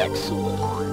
Excellent.